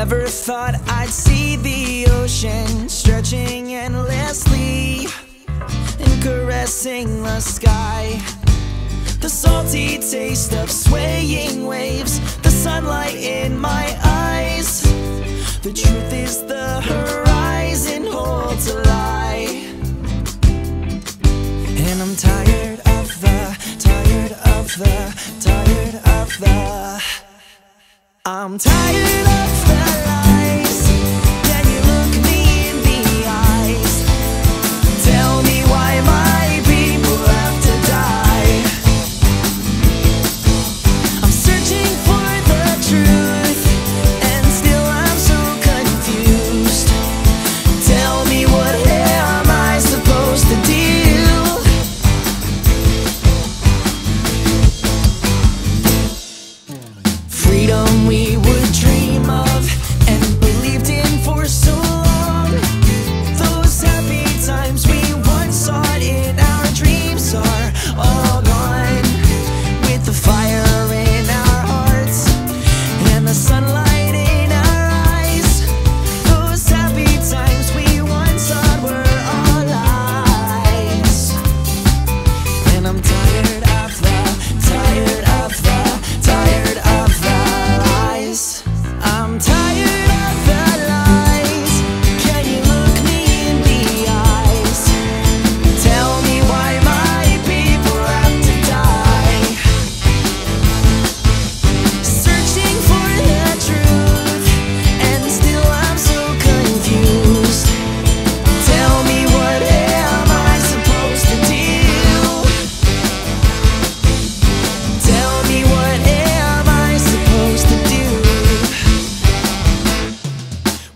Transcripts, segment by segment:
Never thought I'd see the ocean stretching endlessly and caressing the sky. The salty taste of swaying waves, the sunlight in my eyes. The truth is the horizon holds a lie. And I'm tired of the, tired of the, tired of the. I'm tired of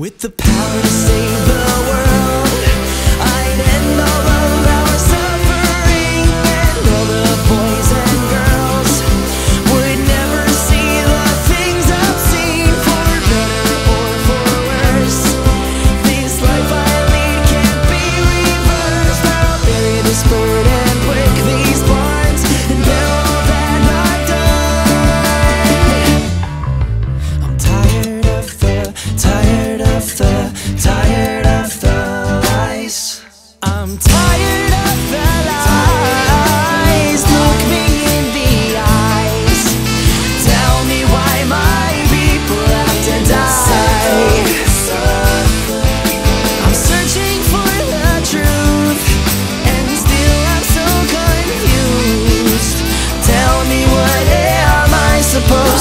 With the power to save the world.